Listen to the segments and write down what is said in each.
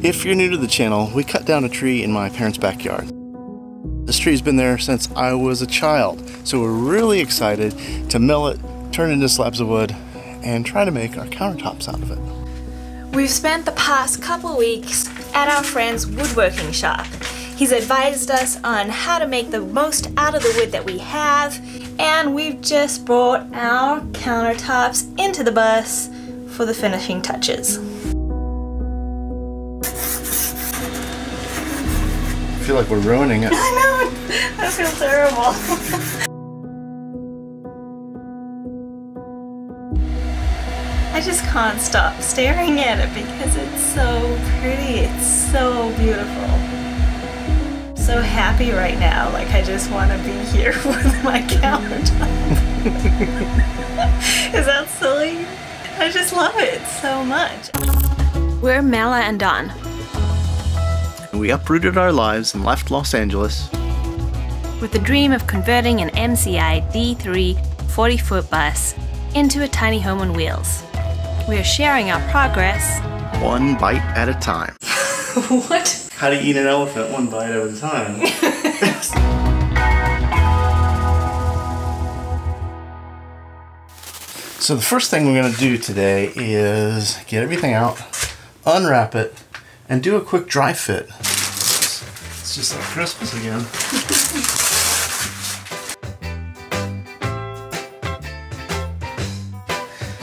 If you're new to the channel, we cut down a tree in my parents' backyard. This tree's been there since I was a child, so we're really excited to mill it, turn it into slabs of wood, and try to make our countertops out of it. We've spent the past couple weeks at our friend's woodworking shop. He's advised us on how to make the most out of the wood that we have, and we've just brought our countertops into the bus for the finishing touches. Feel like we're ruining it. I know, I feel terrible. I just can't stop staring at it because it's so pretty. It's so beautiful. I'm so happy right now. Like I just want to be here with my countertop. Is that silly? I just love it so much. We're Mela and Don. We uprooted our lives and left Los Angeles with the dream of converting an MCI D3 40 foot bus into a tiny home on wheels. We're sharing our progress. One bite at a time. what? How to eat an elephant one bite at a time. so the first thing we're going to do today is get everything out, unwrap it, and do a quick dry fit. It's just like Christmas again.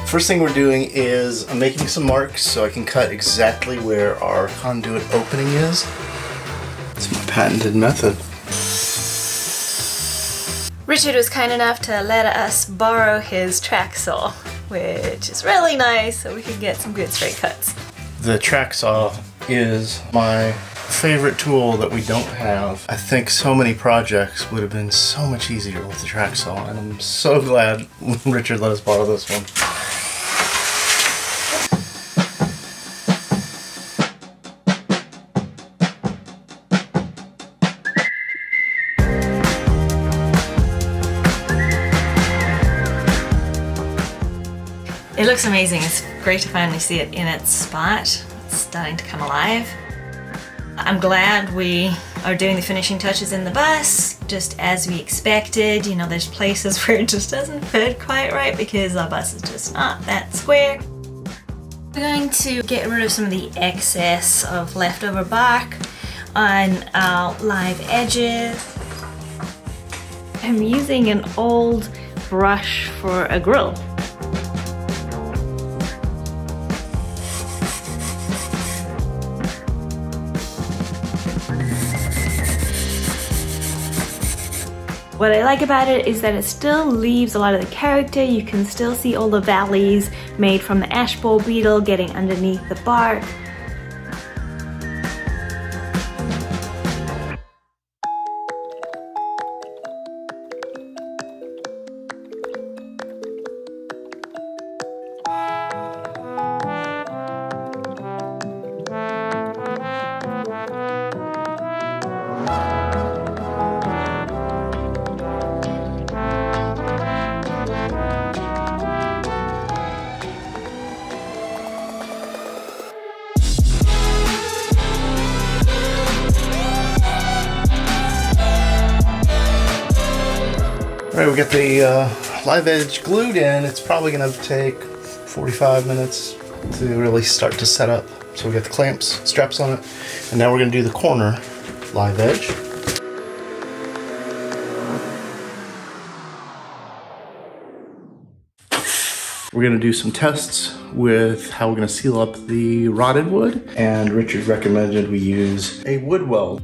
First thing we're doing is I'm making some marks so I can cut exactly where our conduit opening is. It's my patented method. Richard was kind enough to let us borrow his track saw, which is really nice so we can get some good straight cuts. The track saw is my favorite tool that we don't have. I think so many projects would have been so much easier with the track saw and I'm so glad Richard let us borrow this one. It looks amazing. It's great to finally see it in its spot. It's starting to come alive. I'm glad we are doing the finishing touches in the bus, just as we expected. You know, there's places where it just doesn't fit quite right because our bus is just not that square. We're going to get rid of some of the excess of leftover bark on our live edges. I'm using an old brush for a grill. What I like about it is that it still leaves a lot of the character. You can still see all the valleys made from the ash borer beetle getting underneath the bark. We got the uh, live edge glued in. It's probably gonna take 45 minutes to really start to set up. So we got the clamps, straps on it, and now we're gonna do the corner live edge. We're gonna do some tests with how we're gonna seal up the rotted wood, and Richard recommended we use a wood weld.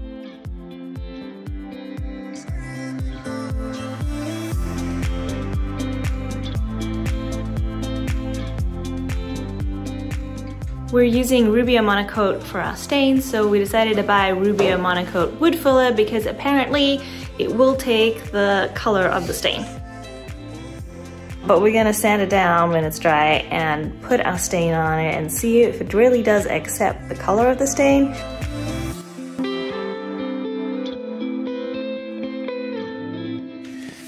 We're using Rubio Monocoat for our stains, so we decided to buy Rubio Monocoat wood filler because apparently it will take the color of the stain. But we're gonna sand it down when it's dry and put our stain on it and see if it really does accept the color of the stain.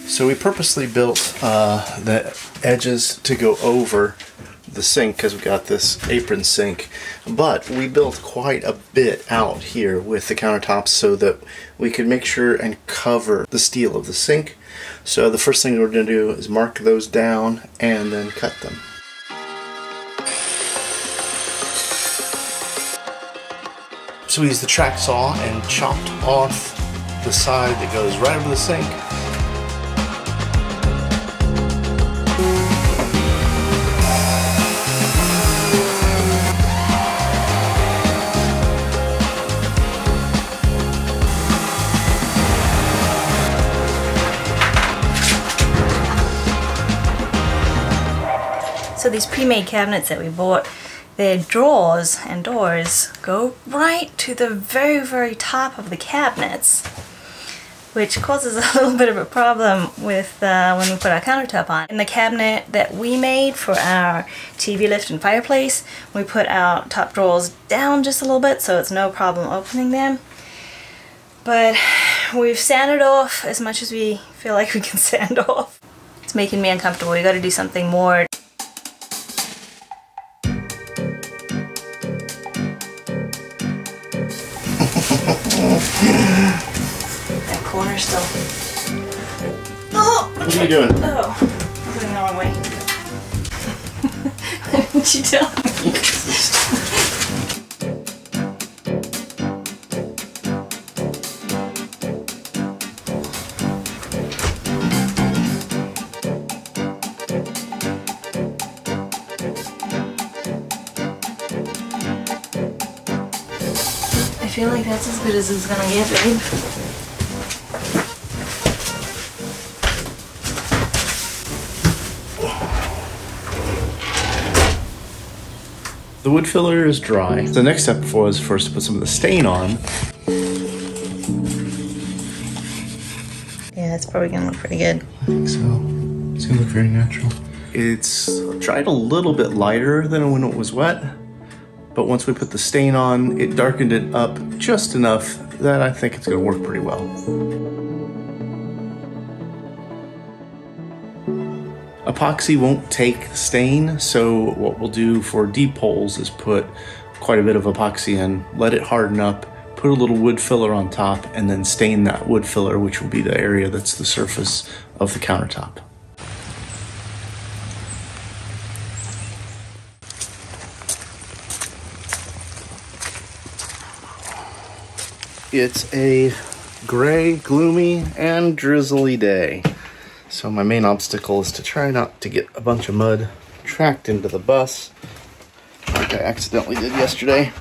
So we purposely built uh, the edges to go over the sink because we've got this apron sink, but we built quite a bit out here with the countertops so that we could make sure and cover the steel of the sink. So the first thing we're going to do is mark those down and then cut them. So we used the track saw and chopped off the side that goes right over the sink these pre-made cabinets that we bought, their drawers and doors go right to the very, very top of the cabinets, which causes a little bit of a problem with uh, when we put our countertop on. In the cabinet that we made for our TV lift and fireplace, we put our top drawers down just a little bit so it's no problem opening them. But we've sanded off as much as we feel like we can sand off. It's making me uncomfortable. We gotta do something more you doing? Oh, I'm going the wrong way. Did you tell me? I feel like that's as good as it's gonna get, babe. The wood filler is dry. The next step was for us to put some of the stain on. Yeah, it's probably gonna look pretty good. I think So it's gonna look very natural. It's dried a little bit lighter than when it was wet, but once we put the stain on, it darkened it up just enough that I think it's gonna work pretty well. Epoxy won't take stain, so what we'll do for deep holes is put quite a bit of epoxy in, let it harden up, put a little wood filler on top, and then stain that wood filler, which will be the area that's the surface of the countertop. It's a gray, gloomy, and drizzly day. So my main obstacle is to try not to get a bunch of mud tracked into the bus, like I accidentally did yesterday.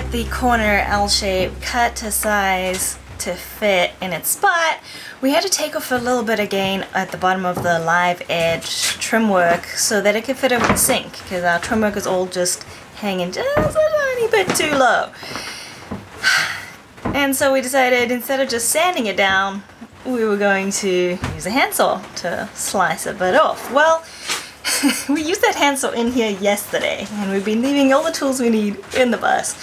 Get the corner L shape cut to size to fit in its spot, we had to take off a little bit again at the bottom of the live edge trim work so that it could fit over the sink because our trim work is all just hanging just a tiny bit too low. And so we decided instead of just sanding it down, we were going to use a handsaw to slice a bit off. Well, we used that handsaw in here yesterday and we've been leaving all the tools we need in the bus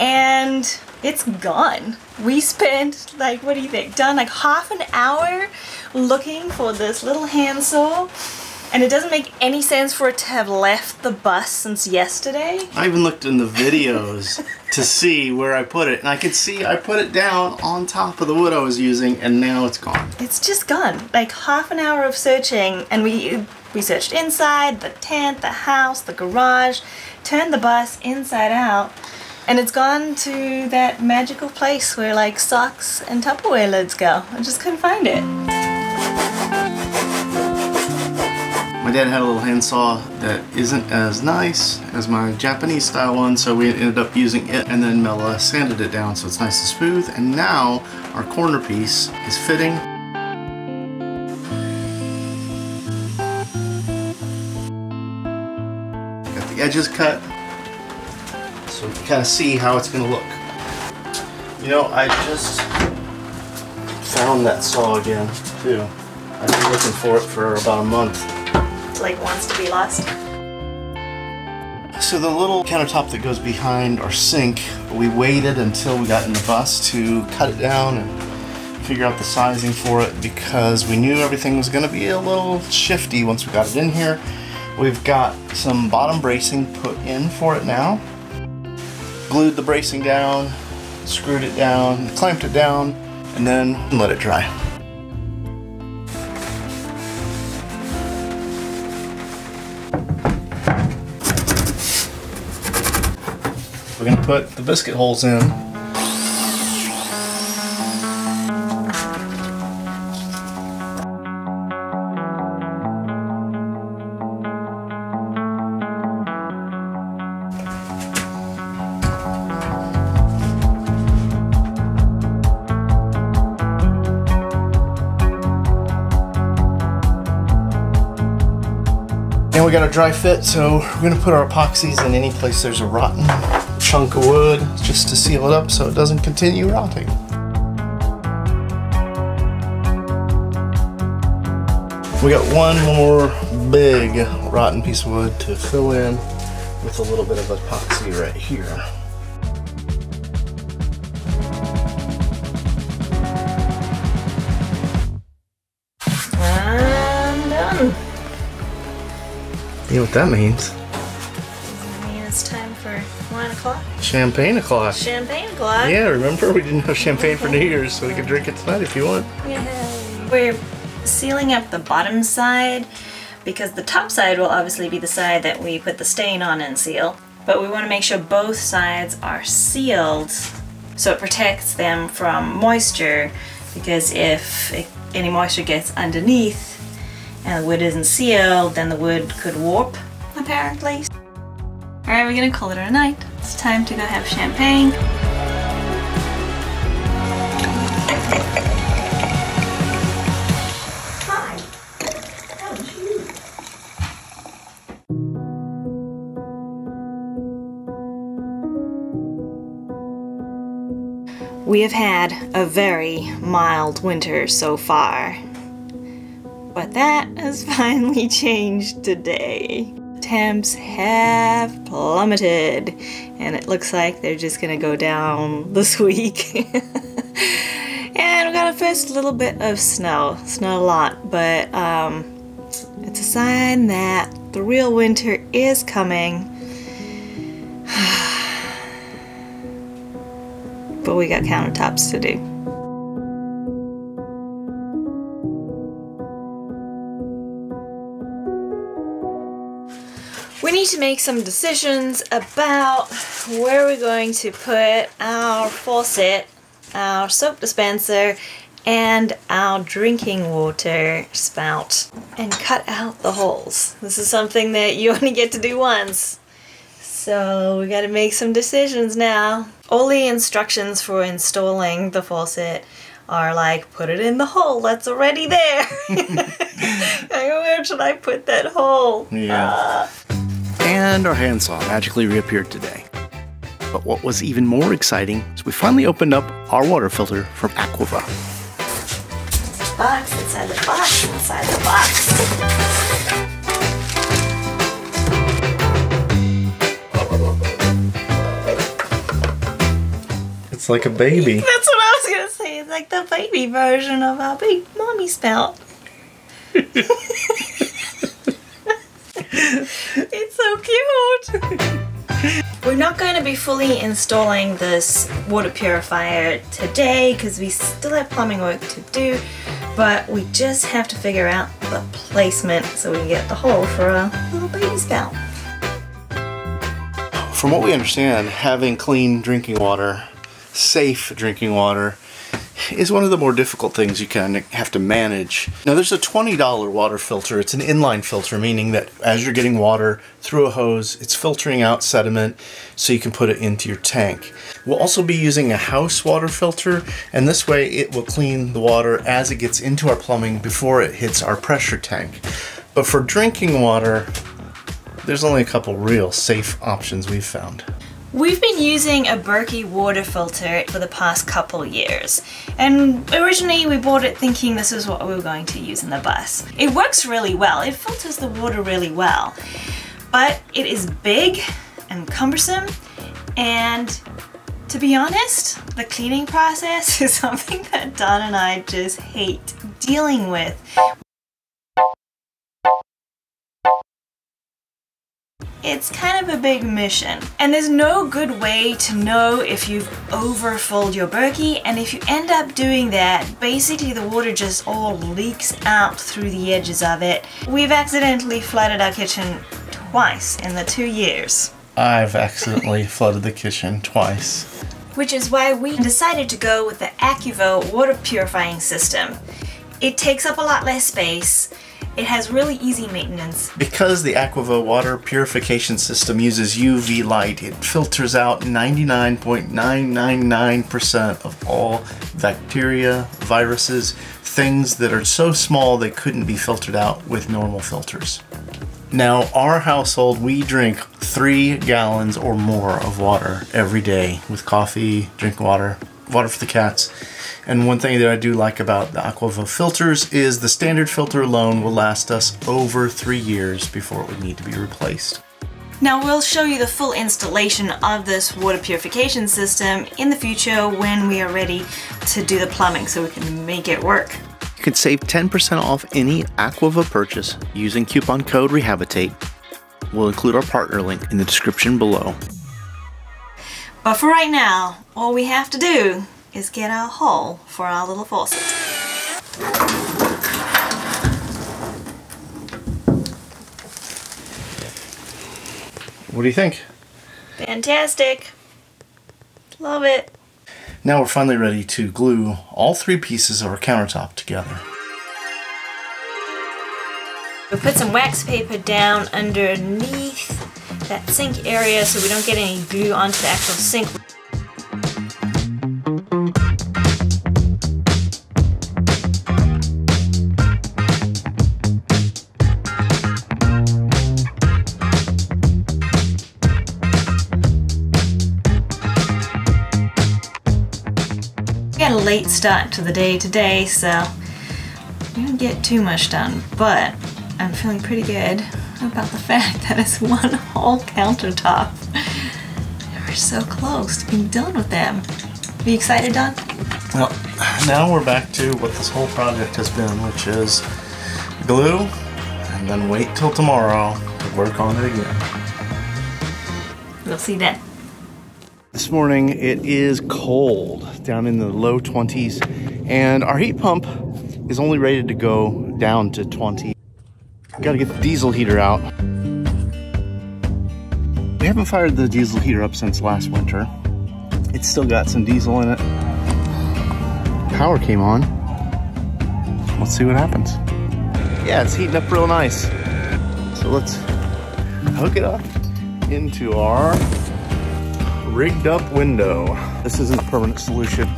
and it's gone. We spent like what do you think? Done like half an hour looking for this little handsaw and it doesn't make any sense for it to have left the bus since yesterday. I even looked in the videos to see where I put it, and I could see I put it down on top of the wood I was using, and now it's gone. It's just gone. Like half an hour of searching, and we we searched inside the tent, the house, the garage, turned the bus inside out, and it's gone to that magical place where like socks and Tupperware lids go. I just couldn't find it. My dad had a little handsaw that isn't as nice as my Japanese style one, so we ended up using it, and then Mela sanded it down so it's nice and smooth, and now our corner piece is fitting. Edges cut. so you can kind of see how it's going to look. You know, I just found that saw again, too. I've been looking for it for about a month. It's like wants to be lost. So the little countertop that goes behind our sink, we waited until we got in the bus to cut it down and figure out the sizing for it because we knew everything was going to be a little shifty once we got it in here. We've got some bottom bracing put in for it now. Glued the bracing down, screwed it down, clamped it down, and then let it dry. We're gonna put the biscuit holes in. And we got a dry fit, so we're gonna put our epoxies in any place there's a rotten chunk of wood just to seal it up so it doesn't continue rotting. We got one more big rotten piece of wood to fill in with a little bit of epoxy right here. You know what that means? Mean, it's time for wine o'clock. Champagne o'clock. Champagne o'clock. Yeah, remember we didn't have champagne for New Year's, so we can drink it tonight if you want. Yay. We're sealing up the bottom side because the top side will obviously be the side that we put the stain on and seal. But we want to make sure both sides are sealed so it protects them from moisture because if it, any moisture gets underneath and the wood isn't sealed, then the wood could warp, apparently. Alright, we're gonna call it a night. It's time to go have champagne. Hi. We have had a very mild winter so far. But that has finally changed today. Temps have plummeted, and it looks like they're just gonna go down this week. and we got a first little bit of snow. It's not a lot, but um, it's a sign that the real winter is coming. but we got countertops to do. Need to make some decisions about where we're going to put our faucet, our soap dispenser, and our drinking water spout and cut out the holes. This is something that you only get to do once. So we gotta make some decisions now. All the instructions for installing the faucet are like, put it in the hole that's already there. where should I put that hole? Yeah. Ah. And our handsaw magically reappeared today. But what was even more exciting is we finally opened up our water filter from Acuva. box inside the box inside the box. It's like a baby. That's what I was gonna say. It's like the baby version of our big mommy spout. it's so cute. We're not going to be fully installing this water purifier today because we still have plumbing work to do, but we just have to figure out the placement so we can get the hole for a little baby spout. From what we understand, having clean drinking water, safe drinking water, is one of the more difficult things you kind of have to manage. Now, there's a $20 water filter. It's an inline filter, meaning that as you're getting water through a hose, it's filtering out sediment so you can put it into your tank. We'll also be using a house water filter, and this way it will clean the water as it gets into our plumbing before it hits our pressure tank. But for drinking water, there's only a couple real safe options we've found. We've been using a Berkey water filter for the past couple years and originally we bought it thinking this is what we were going to use in the bus. It works really well, it filters the water really well, but it is big and cumbersome and to be honest, the cleaning process is something that Don and I just hate dealing with. It's kind of a big mission. And there's no good way to know if you've overfilled your Berkey and if you end up doing that, basically the water just all leaks out through the edges of it. We've accidentally flooded our kitchen twice in the two years. I've accidentally flooded the kitchen twice. Which is why we decided to go with the Acuva water purifying system. It takes up a lot less space, it has really easy maintenance. Because the Acuva water purification system uses UV light, it filters out 99.999% of all bacteria, viruses, things that are so small they couldn't be filtered out with normal filters. Now, our household, we drink three gallons or more of water every day with coffee, drink water, water for the cats. And one thing that I do like about the Acuva filters is the standard filter alone will last us over three years before it would need to be replaced. Now we'll show you the full installation of this water purification system in the future when we are ready to do the plumbing so we can make it work. You can save 10% off any Acuva purchase using coupon code REHABITATE. We'll include our partner link in the description below. But for right now, all we have to do is get our hole for our little faucet. What do you think? Fantastic. Love it. Now we're finally ready to glue all three pieces of our countertop together. We put some wax paper down underneath that sink area so we don't get any glue onto the actual sink. We had a late start to the day today, so didn't get too much done, but I'm feeling pretty good about the fact that it's one whole countertop. We're so close to being done with them. Are you excited, Don? Well, now we're back to what this whole project has been, which is glue and then wait till tomorrow to work on it again. We'll see then. This morning it is cold, down in the low 20s, and our heat pump is only rated to go down to 20. Gotta get the diesel heater out. We haven't fired the diesel heater up since last winter. It's still got some diesel in it. Power came on. Let's see what happens. Yeah, it's heating up real nice. So let's hook it up into our rigged up window. This isn't a permanent solution.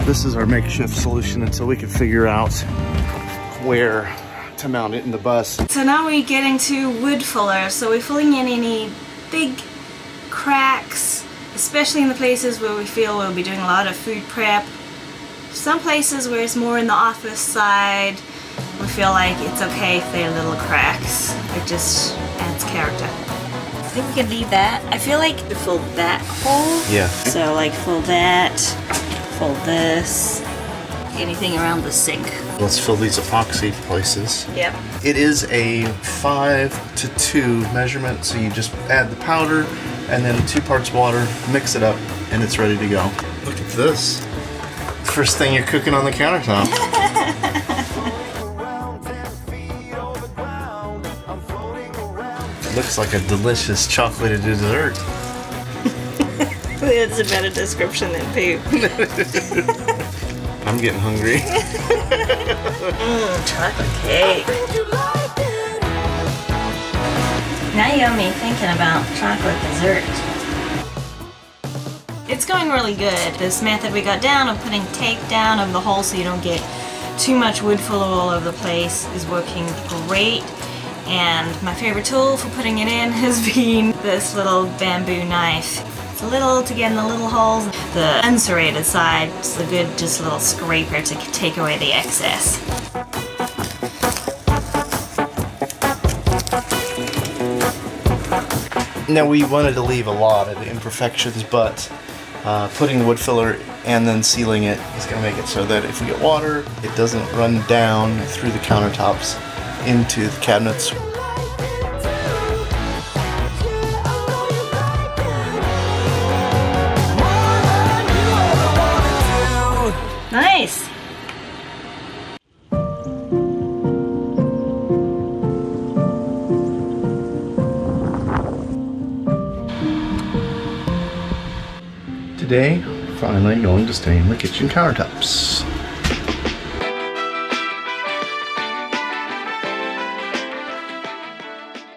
This is our makeshift solution until we can figure out where to mount it in the bus. So now we're getting to wood filler. So we're filling in any big cracks, especially in the places where we feel we'll be doing a lot of food prep. Some places where it's more in the office side, we feel like it's okay if they're little cracks. It just adds character. I think we can leave that. I feel like we fill that hole. Yeah. So like fill that, fill this, anything around the sink. Let's fill these epoxy places. Yep. It is a five to two measurement, so you just add the powder and then two parts water, mix it up, and it's ready to go. Look at this. First thing you're cooking on the countertop. Looks like a delicious chocolatey dessert. That's a better description than poop. I'm getting hungry. Mmm, chocolate cake. Now you got me thinking about chocolate dessert. It's going really good. This method we got down of putting tape down over the hole so you don't get too much wood full all over the place is working great. And my favorite tool for putting it in has been this little bamboo knife. A little to get in the little holes. The unserrated side is a good just little scraper to take away the excess. Now we wanted to leave a lot of imperfections, but uh, putting the wood filler and then sealing it is going to make it so that if we get water, it doesn't run down through the countertops into the cabinets. Nice! Today, finally going to stain the kitchen countertops.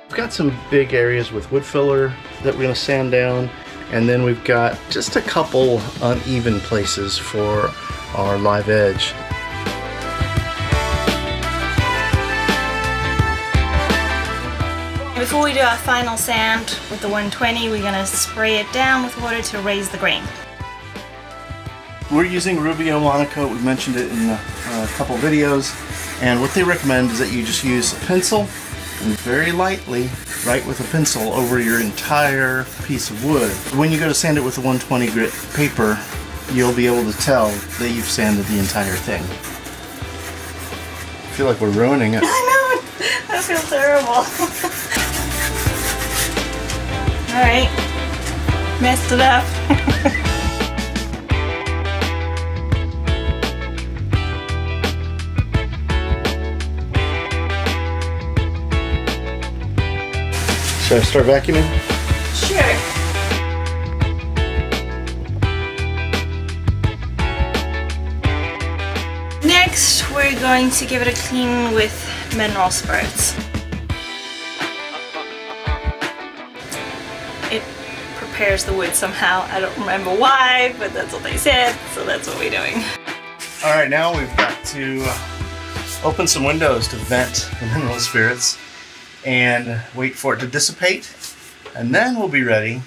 We've got some big areas with wood filler that we're going to sand down and then we've got just a couple uneven places for our live edge. Before we do our final sand with the 120, we're going to spray it down with water to raise the grain. We're using Rubio Monocoat. We mentioned it in a, a couple videos. And what they recommend is that you just use a pencil and very lightly write with a pencil over your entire piece of wood. When you go to sand it with a 120 grit paper, you'll be able to tell that you've sanded the entire thing. I feel like we're ruining it. I know! I feel terrible. Alright. Messed it up. Should I start vacuuming? Next, we're going to give it a clean with mineral spirits. It prepares the wood somehow. I don't remember why, but that's what they said, so that's what we're doing. All right, now we've got to open some windows to vent the mineral spirits and wait for it to dissipate, and then we'll be ready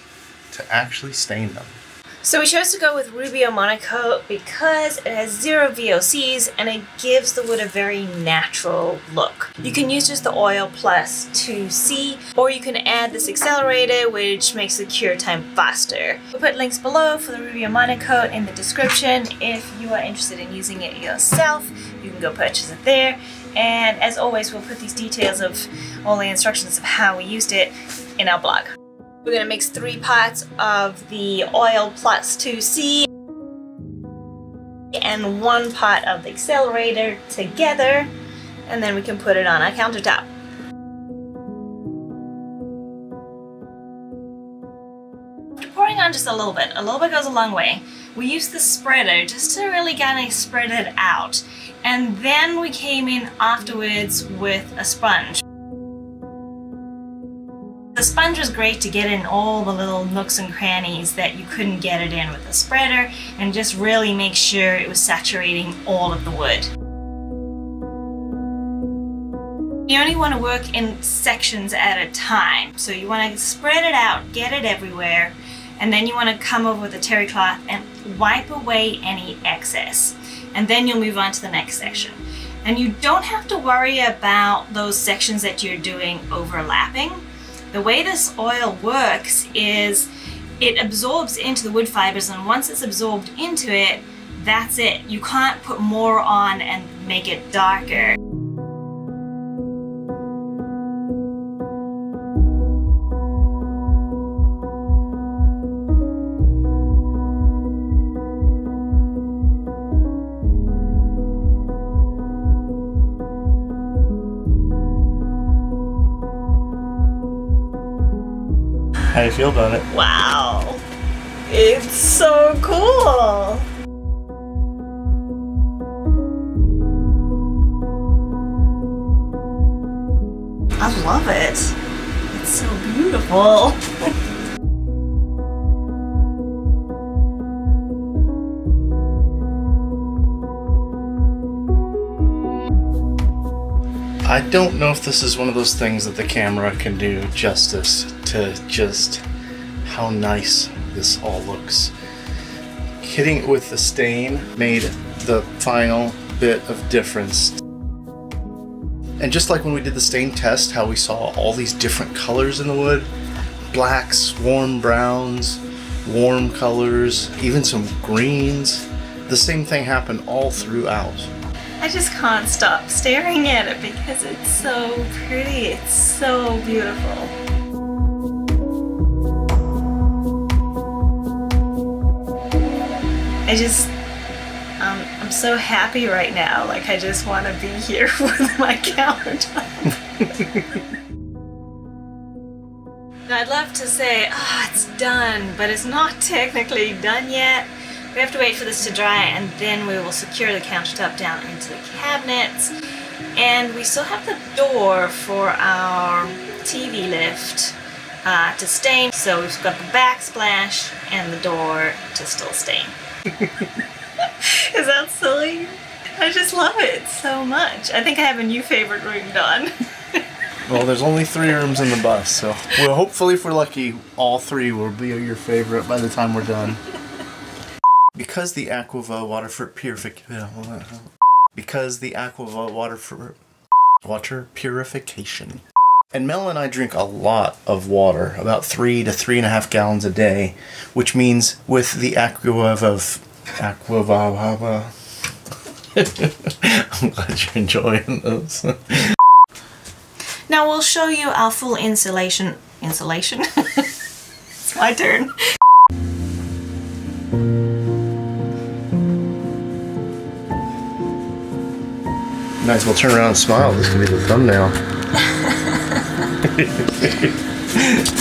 to actually stain them. So we chose to go with Rubio Monocoat because it has zero VOCs and it gives the wood a very natural look. You can use just the oil plus 2C or you can add this accelerator which makes the cure time faster. We'll put links below for the Rubio Monocoat in the description. If you are interested in using it yourself, you can go purchase it there. And as always, we'll put these details of all the instructions of how we used it in our blog. We're going to mix three parts of the oil plus 2C and one part of the accelerator together and then we can put it on our countertop. Pouring on just a little bit, a little bit goes a long way. We used the spreader just to really kind of spread it out and then we came in afterwards with a sponge. The sponge was great to get in all the little nooks and crannies that you couldn't get it in with the spreader and just really make sure it was saturating all of the wood. You only want to work in sections at a time. So you want to spread it out, get it everywhere, and then you want to come over with a terry cloth and wipe away any excess. And then you'll move on to the next section. And you don't have to worry about those sections that you're doing overlapping. The way this oil works is it absorbs into the wood fibers and once it's absorbed into it, that's it. You can't put more on and make it darker. How do you feel about it? Wow. It's so cool. I love it. It's so beautiful. I don't know if this is one of those things that the camera can do justice to just how nice this all looks. Hitting it with the stain made the final bit of difference. And just like when we did the stain test, how we saw all these different colors in the wood blacks, warm browns, warm colors, even some greens. The same thing happened all throughout. I just can't stop staring at it because it's so pretty. It's so beautiful. I just, um, I'm so happy right now. Like I just want to be here with my countertop. I'd love to say, oh, it's done, but it's not technically done yet. We have to wait for this to dry and then we will secure the countertop down into the cabinets. And we still have the door for our TV lift uh, to stain. So we've got the backsplash and the door to still stain. Is that silly? I just love it so much. I think I have a new favorite room done. well, there's only three rooms in the bus, so well, hopefully if we're lucky, all three will be your favorite by the time we're done. Because the Acuva water for purification because the Acuva water for water purification. And Mel and I drink a lot of water, about three to three and a half gallons a day, which means with the Acuva of Acuva. I'm glad you're enjoying this. now we'll show you our full insulation. Insulation? it's my turn. Might as well turn around and smile. This could be the thumbnail. Yeah.